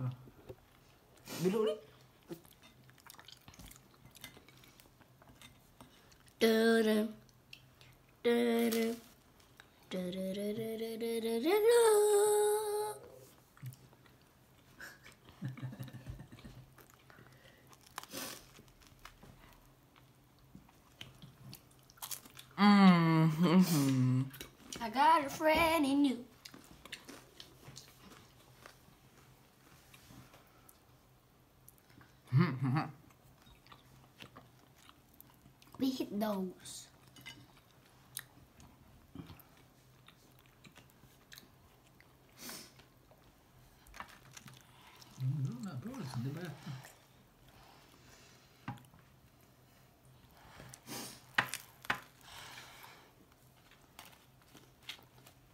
So. Mm -hmm. I got a friend in you. We hit those.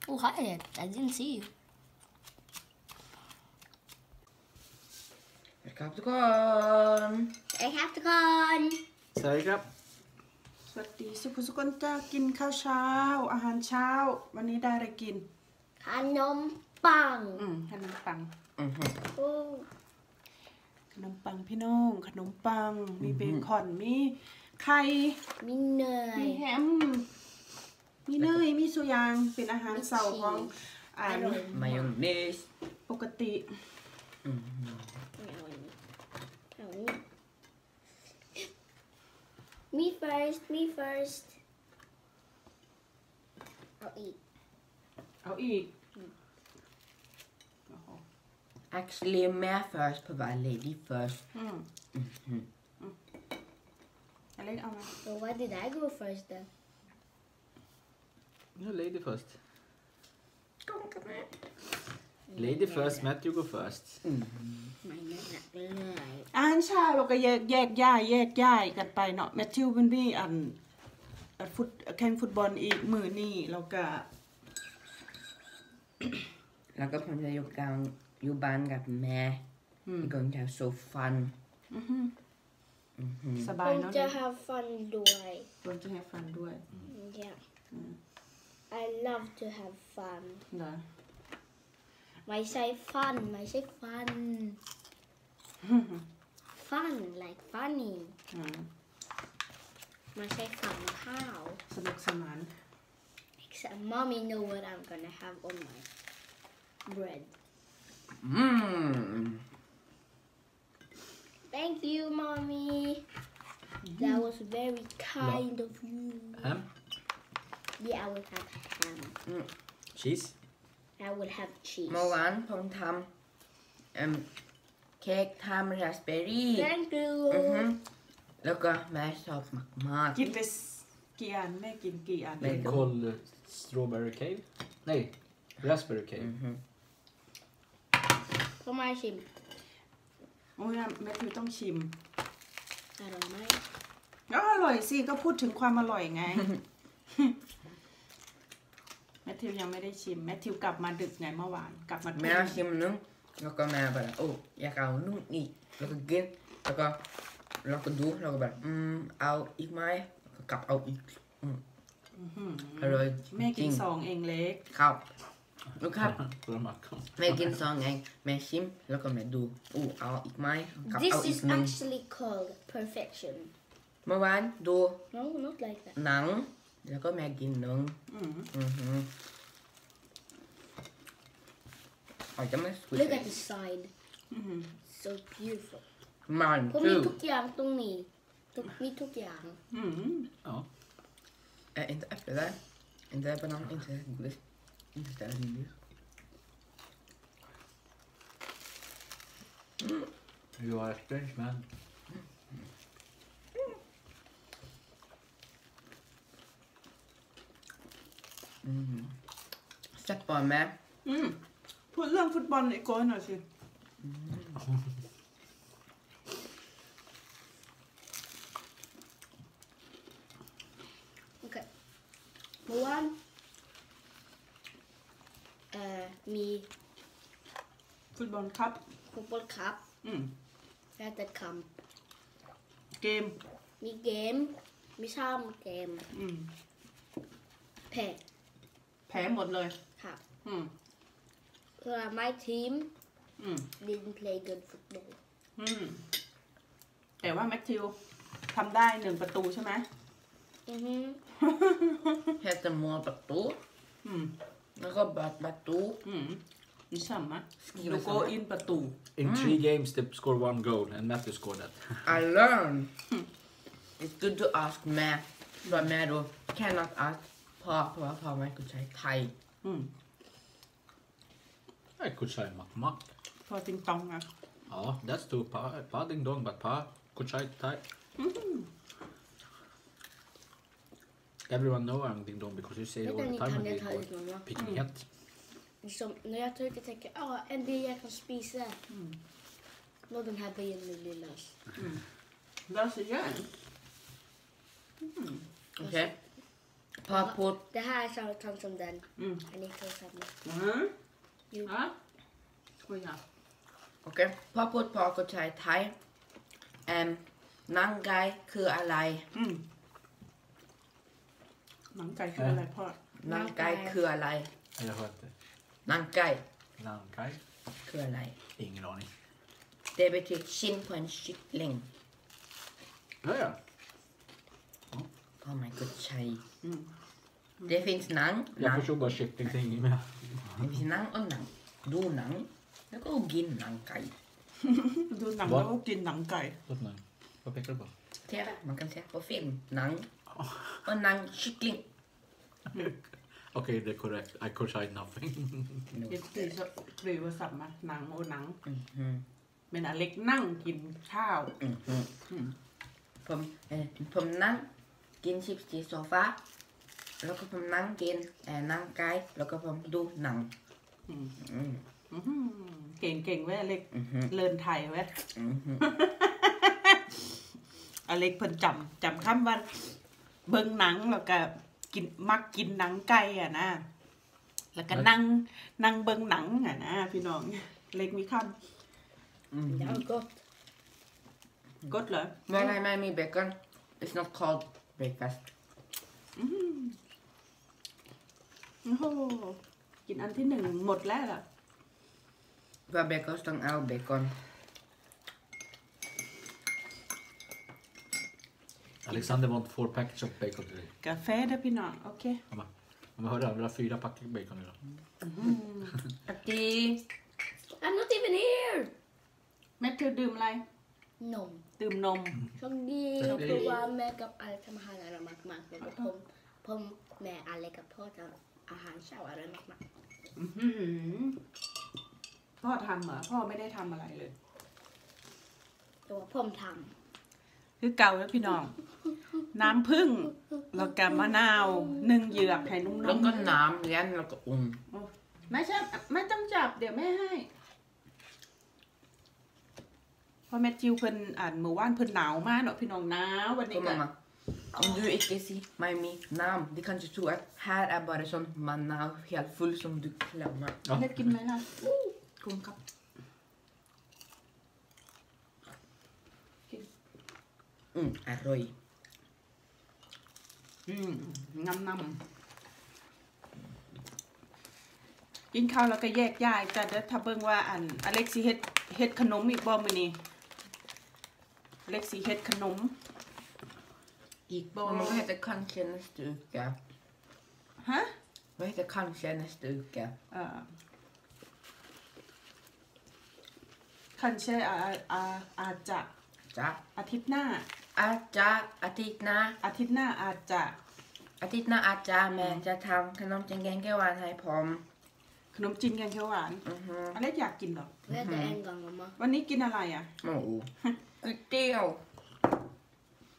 Oh, hi. I didn't see you. ครับทุกคน I have to con. สวัสดีครับ สวัสดีสุภสุกนจ้ากินข้าวเช้า อาหารเช้า วันนี้ได้อะไรกิน Kanom pang. อืมขนมปัง Oh. ขนมปังพี่น้อง ขนมปัง มีเบคอน มีไข่ มี Minöj. แฮม มีเนย มีสุยาง เป็นอาหารเสาร์ของอ่านมายองเนสปกติ Me first, me first. I'll eat. I'll eat. Mm. Uh-huh. Actually, me first, provide lady first. Hmm. Mm-hmm. Mm. Mm -hmm. mm. Why did I go first then? You lady first. Come, come. Lady first, Matthew go first. อาหารเช้าเราก็แยกแยกย้ายแยกย้ายกันไปเนาะแมทธิวเป็นพี่อันอันฟุตแข่งฟุตบอลอีกมือนี่เราก็แล้วก็ผมจะอยู่กลางอยู่บ้านกับแม่ It's going to have so fun สบาย Hon เนาะ จะ have fun ด้วยควรจะให้ฟันด้วย Yeah. I love to have fun เหรอ ไม่ใช่ fun ไม่ใช่ fun fun like funny อืม ไม่ใช่ fun ข้าว สนุกสนาน Except mommy know what I'm gonna have on my bread mm. Thank you mommy That was very kind of you Ham, Yeah I will have ham cheese. I will have cheese เมื่อวานผมทำเอิ่มเค้กทำราสเบอร์รี่ Thank you อือฮึแล้วก็แม่ชอบมากกินไปกี่อันแม่กินกี่อัน Det är called uh, strawberry cave. Nej, raspberry cave. ก็มาชิมโอ้ยแมทธิวต้องชิมอร่อยไหมก็อร่อยสิ ก็พูดถึงความอร่อยไง แมทธิวยังไม่ได้ชิม แมทธิวกลับมาดึกไงเมื่อวาน กลับมาๆแม่เอาชิมนึงแล้วก็แม่แบบโอ้อยากเอานู่นอีกแล้วก็กินแล้วก็เราก็ดูแล้วก็แบบอืมเอาอีกไหมแล้วก็กลับเอาอีกอืมอร่อยแม่จกิรินงสองเองเล็กครับลูกครับ På de mackan. แม่กินซองไงแม่ชิมแล้วก็แม่ดูอู้เอาอีกไหมกลับ This เอาอี is กหนึ่ง actually called perfection เมื่อวานดู No not like that หนัง แล้วก็แม่กินหนึ่ง อืม อือหืออาจจะไม่สวย Look at the side อืม so beautiful มัน ผม คื มี อ ทุกอย่างตรงนี้ทุกมีทุกอย่าง อืม Ja. Äh, inte äpple där. Inte banan, inte godis. Inte ställningus. You are a strange man. แซ่บปอนแม่อืมพูดเรื่องฟุตบอลไอ้โก้หน่อยสิโอเคเมื่อวานเอ่อมีฟุตบอลครับฟุตบอลคัพอืมแล้แต่คัมเกม มีเกม มีซ้ำเกม อืมแพ้ แพ้หมดเลยครับอืมเพื่อ my team อืม didn't play good football อืม แต่ว่าแมทธิวทำได้หนึ่งประตูใช่ไหม mm-hmm. Heter mål ประตูอืมแล้วก็บัตรประตูอืมนี่ใช่ไหม Skriver โลโก้ samma. อินประตู In three games they scored one goal and Matthew scored that. I learned. It's good to ask math. But math då cannot ask พ่อเพราะว่าพ่อไม่เข้าใจไทย อืม I could say mak mak. พอติงตองอะ Oh, that's too pa. Pa ding dong, but pa could say thai. Everyone know I'm ding dong because you say it Vet all ni the time kan when jag we ta go ut någon, ja? picking it. Liksom, när jag tar ut och tänker, ja, en bil jag kan spisa. Nå den här bilen nu lillas. แล้วสิยังโอเคพ่อพูด Det här är samma tant som den. อืม Är ni tar samma? ฮะ Jo. ฮะคุยอะโอเคพ่อพูดพ่อเข้าใจไทยแอมนางไกคืออะไร อืมหนังไก่คืออะไรพ่อนางไกคืออะไร Jag har inte. นางไก่ Nankai. คืออะไร Ingen aning. det betyder skinn på en kyckling Ja, ja. พ่อไม่เข้าใจอืม det finns หนังห Jag นัง förstod bara kyckling till inget mer. det finns หนัง och หนังดูหนังแล้วก็กินหนังไก่ดูหนัง Vad? แล้วก็กินหนังไก่ Låt mig. Vad pekar du på? TV man kan se på film หนัง och หนัง kyckling Okej, det är korrekt. I could say nothing. เอ็กซ์ตีกรีวสับมาหนังโอหนัง Mhm. เป็นอเล็กนั่งกินข้าว Mhm. อืมผมเอ่อผมนั่ง กินชิปส์ที่โซฟาแล้วก็ผมนั่งกินเอ่อนั่งไกลแล้วก็ผมดูหนังอืมอืมอื้อหือเก่งเก่งๆเว้ยอเล็กอือฮึเลินไทยเว้ยอือฮึอเล็กเพิ่นจำจำคำว่าเบิ่งหนังแล้วก็กินมักกินหนังไก่อะนะแล้วก็นั่งนั่งเบิ่งหนังอะนะพี่น้องเล็กมีค Det var gott. ำกดเหรอไม่ไม่ไม่มีเบคอน it's not called breakfast โอ้โหกินอันที่หนึ่งหมดแล้วล่ะ เพื่อเบคอนต้องเอาเบคอน Alexander want four packets of bacon today. กาแฟเด้อพี่น้อง โอเค Om jag hörde, han vill ha fyra pack bacon idag. อาตี I'm not even here! แม่เธอดื่มอะไร Nom. ดื่มนม Så de Tack. provar med กับอะไรทำอาหารอะไรมากๆแล้วก็ผมผมแม่อะไรกับพ่อทำอาหารเช้าอะไรมากอื้อหือพ่อทำเหรอพ่อไม่ได้ทำอะไรเลยๆตัวผมทคือเก่าแล้วพี่น้อง น้ำผึ้งแล้วก็มะนาวหนึ่งเหยือกให้นุ่มๆแล้วก็น้ำเลี้ยนแล้วก็อุ่นไม่ใช่ไม่ต้องจับเดี๋ยวแม่ให้เพ อแมทจิวเพิ่นอ่านเมื่อวานเพิ่นหนาวมากเนาะพี่น้องหนาววันก็นี้ก็ mamma om du ikke sier meg mitt navn de kan ikke tro at her er bare sånn manav helt full som du klemmer เล็กกินไหมล่ะ kom kapp อืมอร่อยอืมงำนำกินข้าวแล้วก็แยกย้ายแต่เดี๋ยวถ้าเบิ่งว่าอันอเล็กสิเฮ็ดเฮ็ดขนมอีกบ่มื้อนี้อ เล็กสิเฮ็ดขนม อีกบ่ Men vad heter kanske nästa uke? ฮะ Vad heter kanske nästa uke? เอ่อคันเช่อาอาอาจจะ Ja. อาทิตย์หน้า Aja, atitna, อาทิตย์หน้าอาจจะ atitna aja men jag tar kanom till gengewan här på. ขนมจีนแกงเขียวหวาน Mhm. อเล็กอยากกินเหรอำเพื่อแต่ en gång mamma วันนี้กินอะไรอะ Oh. Gudeo.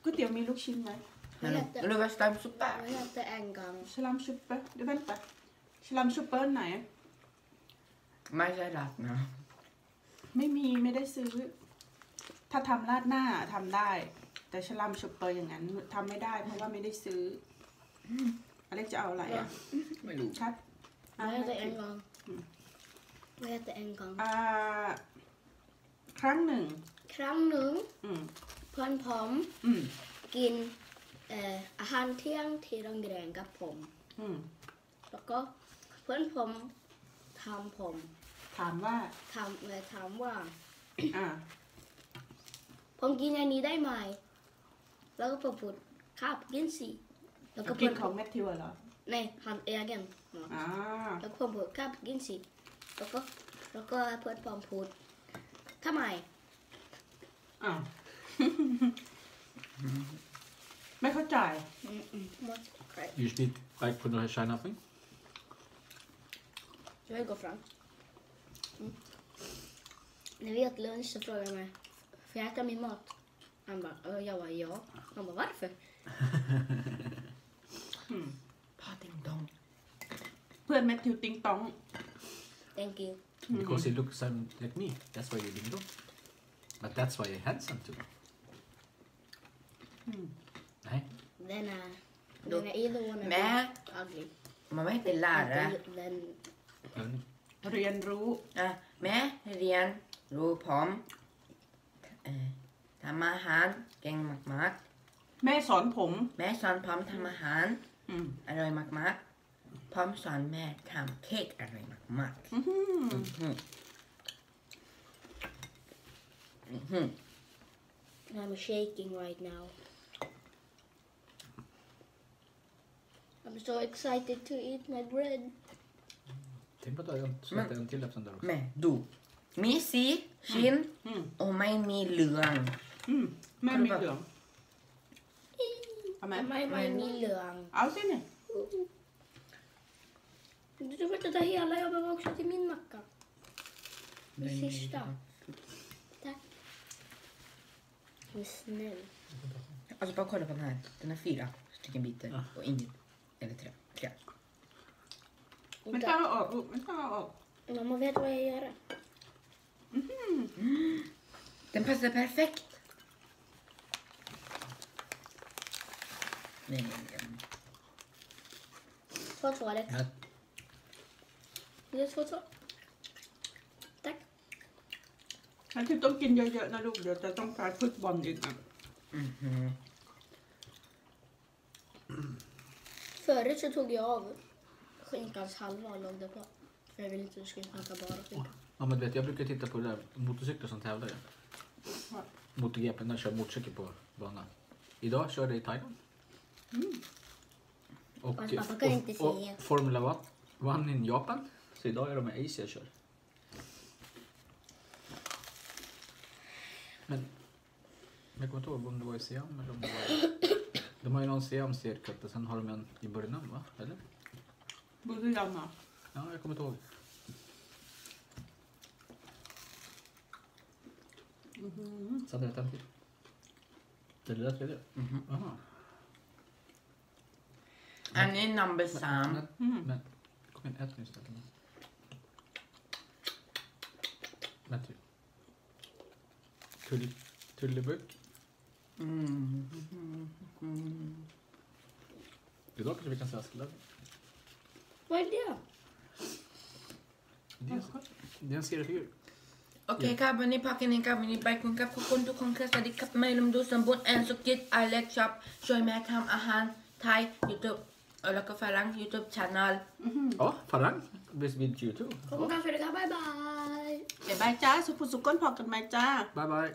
ก๋วยเตี๋ยวมีลูกชิ้นไหม Men nu var det super. เพื่อแต่ en gång ชลามชุปเปอร์เดี๋ยวแป๊บไปชลามชุปเปอร์ไหน Men jag räknar. ไม่ไม่มีไม่ได้ซื้อ ถ้าทำราดหน้าทำได้ แต่ชลามชุปเปอร์อย่างนั้นทำไม่ได้เพราะว่าไม่ได้ซื้อออเล็กจะเอาอะไรอะ Men lo. ชัดอ่ะเพื่อแต่ไม่ en ถูก gång เพื่อแต่ en gång อ่าครั้งหนึ่ง ครั้งหนึ่งอืมเพื่อนผมอืมกินเอ่ออาหารเที่ยงที่โรงเรียนกับผม อืมแล้วก็เพื่อนผมทำผมทถามว่า ถามเลยถามว่า อ่า ผมกินอันนี้ได้ไหม แล้วก็ผมพูดครับกินสิ แล้วก็กิเพื่นอนของแมทธิวเหรอ ในฮันเองกัน อ่าแล้วผมพูดครับกินสิแล้วก็แล้วก็เพื่อนผมพูดทำไมอ้าวไม่เข้าใจอืมอืมหมดใคร You speak like for the China thing? Jag vill gå fram. Mm. När vi åt lunch så frågade han mig, får jag äta min mat? Han bara, och jag bara ja. Han bara, varför? พ่อติงดอง เพื่อนแมทธิวติงตอง Thank you. Because he looks um, like me. That's why you didn't know. But that's why you're handsome too. Nej. Then, uh, Då- then either one of Mä. them ugly. มาไม่เป็นลาดนะ Then, then Men เรียนรู้ อะแม่เรียนรู้พร้อมเอ่อทำอาหารเก่งมากแม่สอนผม ๆ แม่สอนพร้อมทำอาหาร อืม อร่อยมากๆ พร้อมสอนแม่ทำเค้กอร่อยมากอื้อหือๆอื้อหืออื้อหือ I'm shaking right now. I'm so excited to eat my bread. tänk på att jag släppte en till eftersom där också. แม่ดู มีสีชิ้น อืมโอ้ไม่มีเหลือง อืมแม่มีเหลืองเอาไหม Mamma är med min lön. เอาสิเนี่ย Du får inte ta hela, jag behöver också till min macka. Den sista. Tack. Du är snäll. Alltså bara kolla på den här. Den har fyra stycken bitar och inget. Eller tre. tre. ไม่ต้องเอาออกลูกไม่ต้องเอาออก Mamma vet vad jag gör. Den passar perfekt. Nej, nej, nej. Två, två, Alex. Men, Det är två, två. Tack. แล้วที่ต้องกินเยอะๆนะลูก เดี๋ยวจะต้องการฟุตบอลอีกอ่ะ Mhm. Förut så tog jag av skinkans halva och låg på. För jag ville inte att du skulle smaka bara skinka. ja, men du vet, jag brukar titta på det där, motorcyklar som tävlar. ju. Ja. MotoGP, när de kör motorcykel på banan. Idag körde jag i Thailand. Och, Fast pappa kan inte och, se. och Formula 1 vann i Japan. Så idag är de med Ace jag kör. Men jag kommer inte ihåg om det var i Siam eller om det var i... De har ju någon Siam serkatt och sen har de en i Burnan va? Eller? Burjana. Ja, jag kommer inte ihåg. Mm -hmm. Sandra, ta en till. Det lilla tredje? det? Mm -hmm. Aha. Är ni number Sam? Men, men, men kom in, ät nu istället. Tull, tullebukk. Det er dere vi kan se skjelettet. Hva er det? Det er en skrevet figur. Ok, kaben i pakken, en kaben i bacon, kapp, kokon, du kan kressa kapp, mellom du som en sukkit, alek, shop, kjøy med ham, ahan, thai, youtube, og lakka farang, youtube channel. Å, farang? Hvis vi youtube. Kom, kaffe, du kan bye bye. เดี๋ยวบายจ้า สุภสุขก้นพอกันไหมจ้าบายบาย